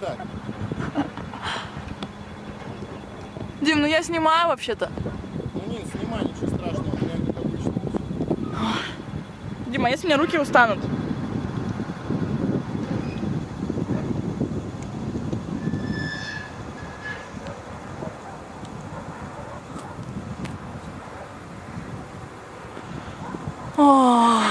Так, Дим, ну я снимаю вообще-то. ну не, снимай, ничего страшного, у меня как обычно. Дима, если у меня руки устанут. Ох.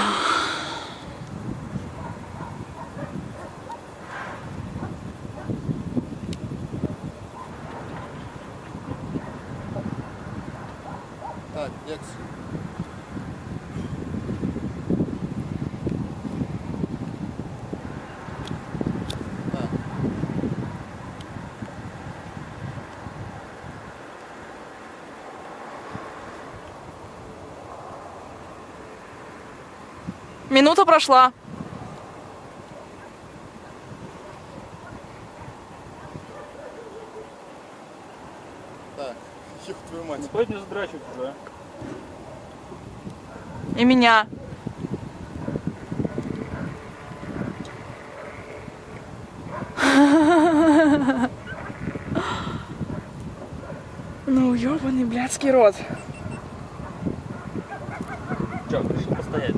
Так. Минута прошла. Ёб твою мать. Хватит не задрачивать уже. И меня. Ну, ёбаный блядский рот. Че, решил постоять?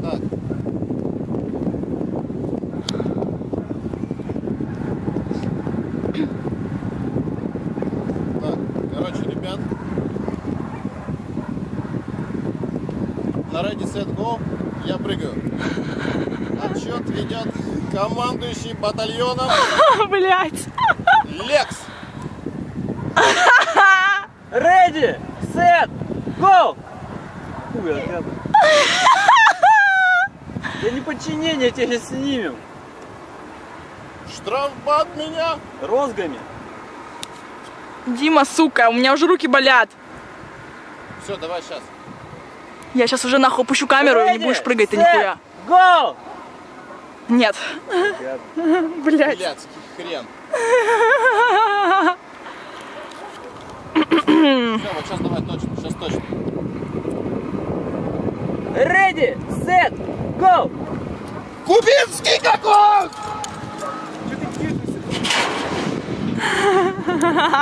Так. Так, короче, ребят. На ready, set, go. Я прыгаю. Отчет ведет командующий батальоном Блять. Лекс. Ready, set, go! Хуй. Я не подчинение сейчас снимем. Штрафбат меня. Розгами. Дима, сука, у меня уже руки болят. Все, давай сейчас. Я сейчас уже нахуй опущу камеру и не Ready, будешь прыгать ты set, нихуя. Go! Нет. Блять. Блядский хрен. Все, вот сейчас давай точно, сейчас точно. Ready, set, go! Кубинский какой!